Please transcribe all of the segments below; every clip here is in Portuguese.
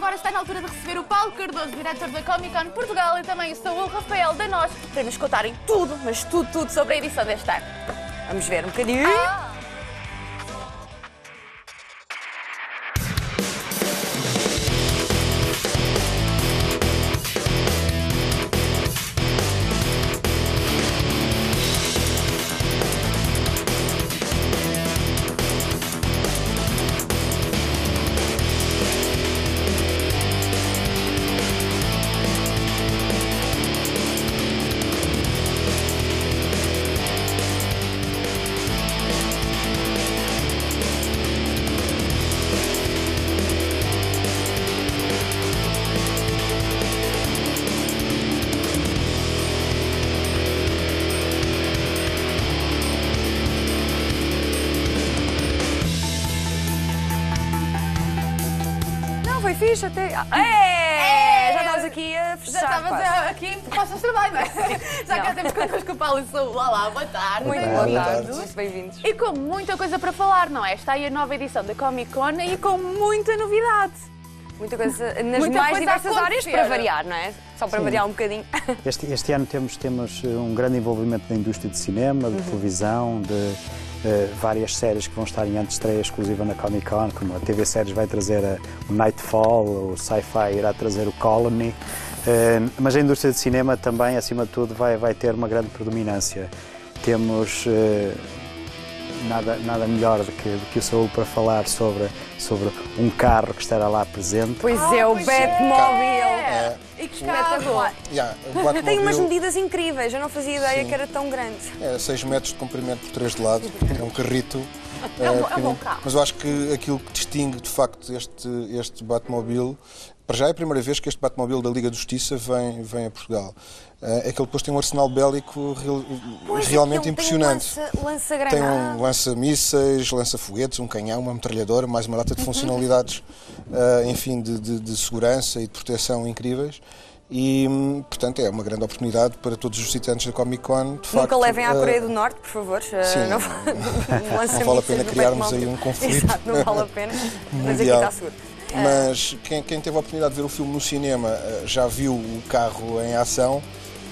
agora está na altura de receber o Paulo Cardoso, diretor da Comic Con Portugal, e também o Saúl Rafael da Nós, para nos contarem tudo, mas tudo, tudo sobre a edição deste ano. Vamos ver um bocadinho. Ah. Fixe até. Ah, É, já estávamos aqui a fechar. Já estavas aqui para os seus trabalhos, não é? Já cá temos connosco o Paulo e o Saúl. Olá, boa tarde. Muito Bem-vindos. boa Boa tarde. bem-vindos. E com muita coisa para falar, não é? Está aí a nova edição da Comic Con e com muita novidade. Muita coisa nas Muita mais coisa diversas áreas para variar, não é? Só para Sim. variar um bocadinho. Este, este ano temos, temos eh, um grande envolvimento da indústria de cinema, de televisão, de várias séries que vão estar em antestreia exclusiva na Comic Con, como a TV Séries vai trazer a- o Nightfall, o Sci-Fi irá trazer o Colony, Eh, mas a indústria de cinema também, acima de tudo, vai, vai ter uma grande predominância. Temos eh, nada, nada melhor do que, do que o Saúl para falar sobre, sobre um carro que estará lá presente. Pois Ah, é, o pois Batmobile. É. E que Espetacular. Yeah, Tem umas medidas incríveis, eu não fazia ideia Sim. que era tão grande. é 6 metros de comprimento por 3 de lado, é um carrito. É um- é um bom carro. Mas eu acho que aquilo que distingue de facto este, este Batmobile, para já é a primeira vez que este Batmobile da Liga de Justiça vem, vem a Portugal. Eh, É que ele depois tem um arsenal bélico real- realmente impressionante. Tem um lança, Tem um lança-mísseis, lança-foguetes, um canhão, uma metralhadora, mais uma data de funcionalidades, eh, enfim, de, de- de segurança e de proteção incríveis. E, portanto, é uma grande oportunidade para todos os visitantes da Comic Con. Nunca facto, levem à eh, Coreia do Norte, por favor. Uh, sim. não, Não vale a pena criarmos aí um conflito Exato, não vale a pena. Mas aqui está seguro. Mas quem, quem teve a oportunidade de ver o filme no cinema eh, já viu o carro em ação.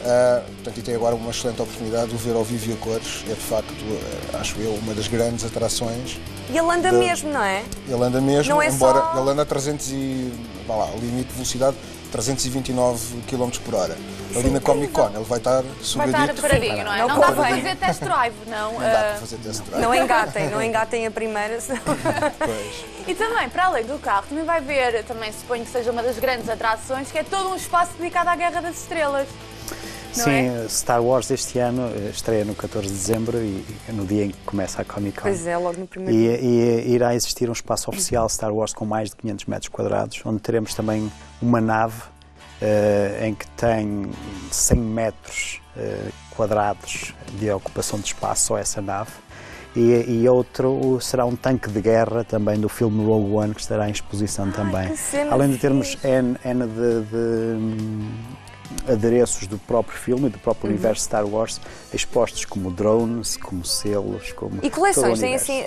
eh, portanto, e tem agora uma excelente oportunidade de o ver ao vivo e a cores. É de facto, eh, acho eu, uma das grandes atrações. E ele anda De- mesmo, não é? Ele anda mesmo, Não é embora só- ele anda a 300 e, vá lá, limite de velocidade 329 km por hora. Ali na Comic Con ele vai estar Vai sobradito. estar paradinho, não é? Não Não, dá para fazer test drive, não. Não dá para Ah, fazer test drive. Não engatem, não engatem a primeira, senão... Pois. E também, para além do carro, também vai ver, também suponho que seja uma das grandes atrações, que é todo um espaço dedicado à Guerra das Estrelas. Sim, é? Star Wars este ano eh, estreia no 14 de dezembro e, no dia em que começa a Comic Con. Pois é, logo no primeiro E, e irá existir um espaço oficial Star Wars com mais de 500 metros quadrados, onde teremos também uma nave eh, em que tem 100 metros eh, quadrados de ocupação de espaço, só essa nave. E, e outro será um tanque de guerra também do filme Rogue One que estará em exposição também. Além de termos. N, N de, de, hum, adereços do próprio filme e do próprio Uhum. universo Star Wars expostos como drones, como selos, como E coleções, tem assim,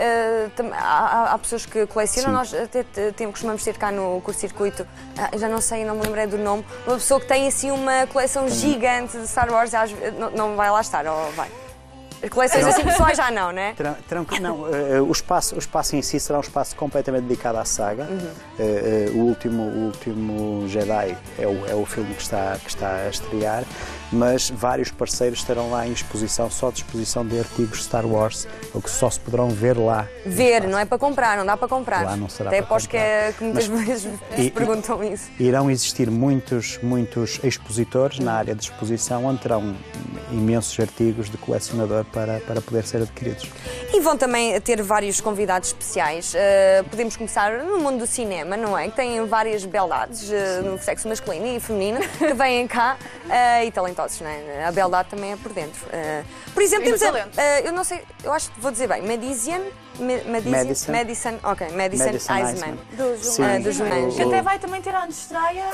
tam- há, há- pessoas que colecionam, Sim. nós até te- temos, costumamos ter cá no curto-circuito, ah, já não sei, não me lembrei do nome, uma pessoa que tem assim uma coleção gigante de Star Wars, não, não vai lá estar, ou vai? Coleções assim pessoais já não, né? Terão que- não, eh, o, espaço, o espaço em si será um espaço completamente dedicado à saga. Uhum. Eh, eh, o, último, o último Jedi é o, é o filme que está, que está a estrear, mas vários parceiros estarão lá em exposição, só de exposição de artigos Star Wars, o que só se poderão ver lá. Ver, não é para comprar, não dá para comprar. Lá não será Até para após que, é, que muitas vezes E- se perguntam isso. Irão existir muitos, muitos expositores na área de exposição, onde terão imensos artigos de colecionador para, para poder ser adquiridos. E vão também ter vários convidados especiais. Uh, podemos começar no mundo do cinema, não é? Que têm várias beldades uh, no sexo masculino e feminino que vêm cá uh, e talentosos, não é? A beldade também é por dentro. Uh, por exemplo, temos a, uh, eu não sei, eu acho que vou dizer bem, Medici- Madison. Madison. Ok, Madison, Madison Iceman. Iceman. Do Sim, Jumanji. Do Jumanji. Que até vai também ter antes de estreia.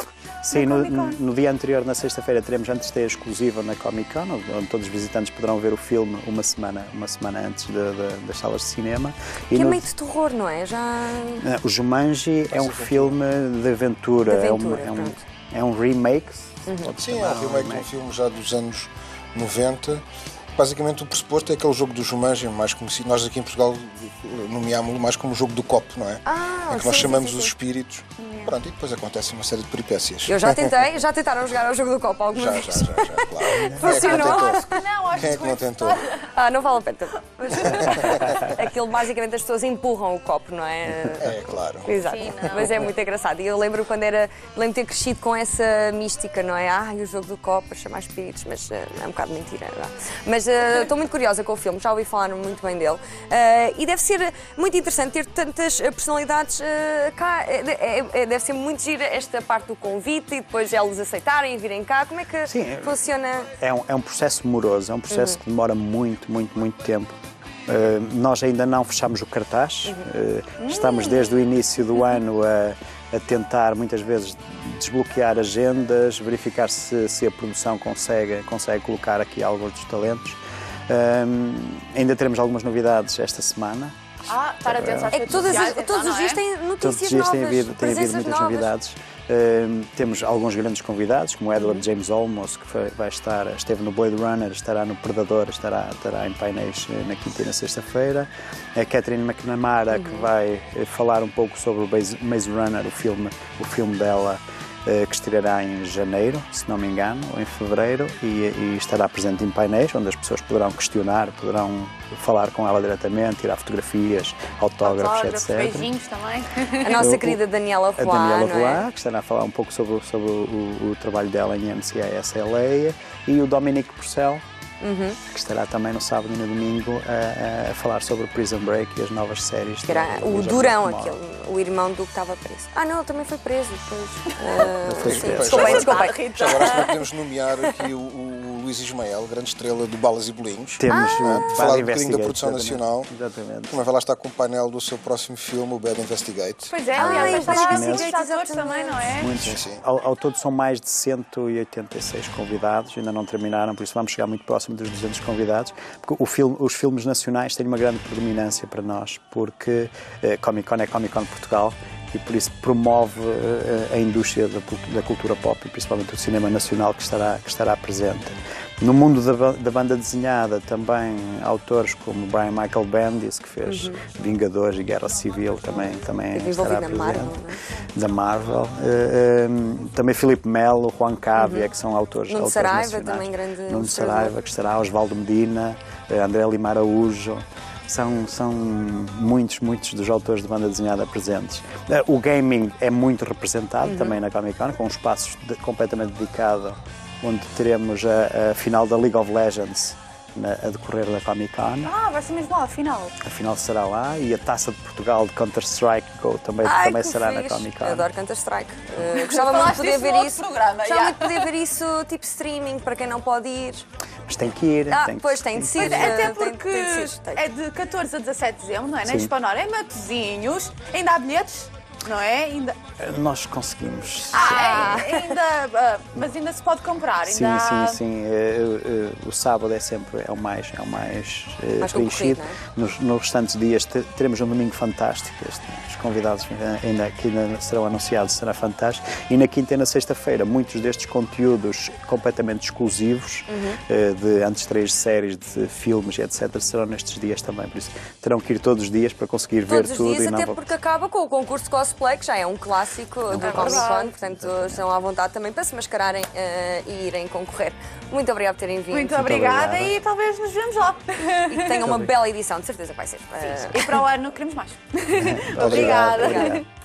Sim, no, no dia anterior, na sexta-feira, teremos antes de exclusiva na Comic Con, onde todos os visitantes poderão ver o filme uma semana, uma semana antes de- de- das salas de cinema. E Que é no- meio de terror, não é? Já. Ah, O Jumanji é um filme de aventura. De é, aventura, é um, pronto. é um remake. pode Sim, é um remake de um filme já dos anos 90. Basicamente, o pressuposto é aquele jogo do Jumanji, mais conhecido. Nós aqui em Portugal nomeámos-lo mais como o jogo do copo, não é? Ah, em que nós sim, chamamos sim, sim, os espíritos. Pronto, e depois acontece uma série de peripécias. Eu já tentei, já tentaram jogar ao jogo do copo alguma Já, vez. já, já, já, claro. Quem é que não Funcionou? que não, acho Quem é que não tentou? Ah, não vale a pena. Mas, aquilo basicamente as pessoas empurram o copo, não é? É, claro. Exato. Sim. Mas é muito engraçado. E eu lembro quando era. Lembro de ter crescido com essa mística, não é? Ah, e o jogo do copo, a chamar espíritos, mas eh, é um bocado mentira, não é? Mas eh, estou muito curiosa com o filme, já ouvi falar muito bem dele. Eh, e deve ser muito interessante ter tantas personalidades cá. É- é- deve ser muito gira esta parte do convite e depois eles aceitarem e virem cá. Como é que Sim, é- funciona? É um, é um processo moroso, é um processo que demora muito, muito, muito tempo. Uh, nós ainda não fechamos o cartaz, Uh, estamos desde o início do ano a, a tentar muitas vezes desbloquear agendas, verificar se, se a produção consegue, consegue colocar aqui alguns dos talentos. Um, ainda teremos algumas novidades esta semana. Ah, estar atentos às É que todas as- sociais, então, todos os não dias é? têm Todos notícias os dias novas, tem havido, tem havido muitas novas. novidades. Uh, temos alguns grandes convidados, como o Edward James Olmos, que foi- vai estar, esteve no Blade Runner, estará no Predador, estará, estará em painéis eh, na quinta e na sexta-feira. A Catherine McNamara, que vai eh, falar um pouco sobre o Maze Runner, o filme, o filme dela, que estreará em janeiro, se não me engano, ou em fevereiro, e, e estará presente em painéis, onde as pessoas poderão questionar, poderão falar com ela diretamente, tirar fotografias, autógrafos, Autógrafos, etc. beijinhos também. A nossa Eu- querida Daniela A Roy, Daniela não é? Que estará a falar um pouco sobre, o- sobre o, o trabalho dela em MCASLA, e o Dominique Purcell, Uhum. que estará também no sábado e no domingo a, a falar sobre o Prison Break e as novas séries. Que era do- o Durão, aquele, o irmão do que estava preso. Ah, não, ele também foi preso depois. Ah, foi sim, preso. Desculpem. Rita. Já agora acho que não podemos nomear aqui o, o Luís Ismael, grande estrela do Balas e Bolinhos. Temos Ah! uh, Falar um bocadinho da produção exatamente. nacional. Exatamente. Também vai lá estar com o painel do seu próximo filme, o Bad Investigate. Pois é, Ah, aliás, está vejo lá imenso. muitos atores também, não é? Muitos. Sim, sim. Ao, ao todo são mais de 186 convidados, ainda não terminaram, por isso vamos chegar muito próximo dos 200 convidados. Porque o filme- os filmes nacionais têm uma grande predominância para nós, porque eh, Comic Con é Comic Con Portugal e por isso promove eh, a indústria da, cultu- da cultura pop e principalmente o cinema nacional que estará, que estará presente. No mundo da, da banda desenhada, também autores como Brian Michael Bendis, que fez Vingadores e Guerra Civil, também, também estará presente Marvel, é? da Marvel. Eh, eh, também Filipe Melo, Juan Cávia, que são autores, Nuno autores Saraiva, nacionais. também grande Nuno. Saraiva, que estará, Osvaldo Medina, André Lima Araújo. São, são muitos, muitos dos autores de banda desenhada presentes. Eh, O gaming é muito representado Uhum. também na Comic Con, com um espaço de- completamente dedicado, onde teremos a, a final da League of Legends na- a decorrer da Comic Con. Ah, vai ser mesmo lá, afinal. A final será lá e a Taça de Portugal de Counter-Strike Go também, Ai, também será na fixe. Comic Con. Eu adoro Counter-Strike. Uh, gostava muito de poder ver isso. programa, Gostava já. muito de poder ver isso tipo streaming, para quem não pode ir. Mas tem que ir. Ah, tem que, pois tem de ser. Até tem- porque tem de ser, tem. é de 14 a 17 de dezembro, não é? Na. Hispanor, em Matozinhos. Ainda há bilhetes, não é? Ainda... Nós conseguimos. Ah, é, ainda, ah, mas ainda se pode comprar. Sim, ainda há- sim, sim. Eh, eh, o sábado é sempre é o mais, é o mais, eh, Mais preenchido. concorrido, Nos, nos restantes dias te- teremos um domingo fantástico. Este- os convidados ainda, que ainda serão anunciados será fantástico. E na quinta e na sexta-feira, muitos destes conteúdos completamente exclusivos, Uhum. de antes três séries, de filmes etc., serão nestes dias também. Por isso terão que ir todos os dias para conseguir ver Todos os tudo dias, e não até porque acaba com o concurso cosplay, que já é um clássico do Comic Con, portanto estão à vontade também para se mascararem eh, e irem concorrer. Muito obrigado por terem vindo. Muito obrigada obrigada. e talvez nos vemos lá. E que tenham uma bela edição, de certeza que vai ser. E para o ano queremos mais. Obrigada. obrigado.